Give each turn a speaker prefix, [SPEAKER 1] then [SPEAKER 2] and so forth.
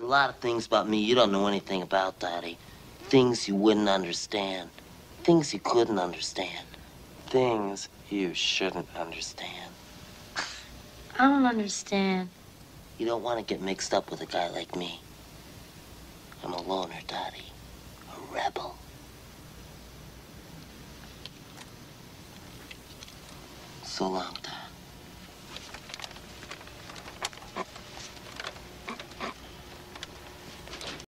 [SPEAKER 1] A lot of things about me you don't know anything about, Dottie. Eh? Things you wouldn't understand. Things you couldn't understand. Things you shouldn't understand.
[SPEAKER 2] I don't understand.
[SPEAKER 1] You don't want to get mixed up with a guy like me. I'm a loner, Dottie. A rebel. So long, Dottie.